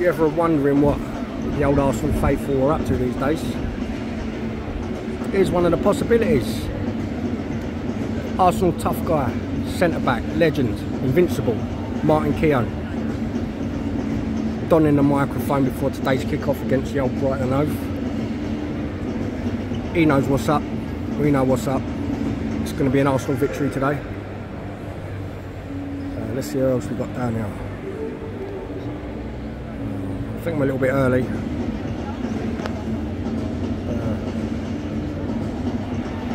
you ever wondering what the old Arsenal faithful are up to these days, here's one of the possibilities. Arsenal tough guy, centre back, legend, invincible, Martin Keown. Donning the microphone before today's kick-off against the old Brighton Hove. He knows what's up, we know what's up. It's going to be an Arsenal victory today. Uh, let's see what else we've got down here. Uh, I think I'm a little bit early.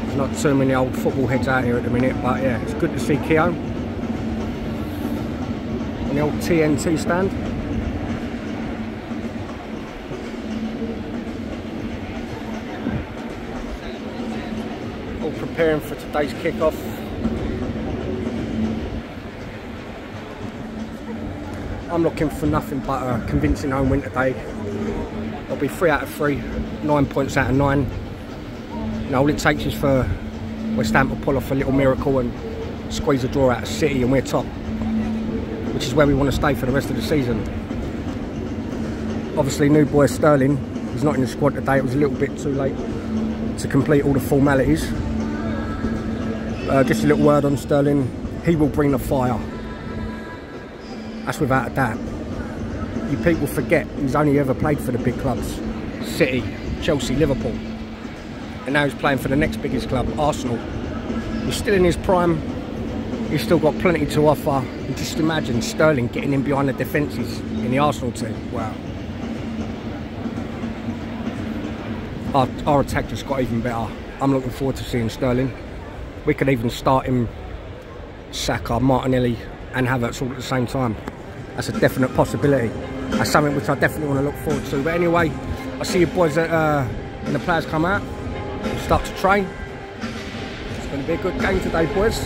There's not too many old football heads out here at the minute, but yeah, it's good to see Keown. On the old TNT stand. All preparing for today's kick-off. I'm looking for nothing but a convincing home win today. It'll be three out of three, nine points out of nine. You know, all it takes is for West Ham to pull off a little miracle and squeeze a draw out of City and we're top. Which is where we want to stay for the rest of the season. Obviously, new boy Sterling, he's not in the squad today. It was a little bit too late to complete all the formalities. Uh, just a little word on Sterling. He will bring the fire. That's without a doubt. You people forget he's only ever played for the big clubs. City, Chelsea, Liverpool. And now he's playing for the next biggest club, Arsenal. He's still in his prime. He's still got plenty to offer. And just imagine Sterling getting in behind the defences in the Arsenal team. Wow. Our, our attack just got even better. I'm looking forward to seeing Sterling. We could even start him, Saka, Martinelli and Havertz all at the same time. That's a definite possibility. That's something which I definitely want to look forward to. But anyway, I'll see you boys at, uh, when the players come out, start to train. It's going to be a good game today, boys.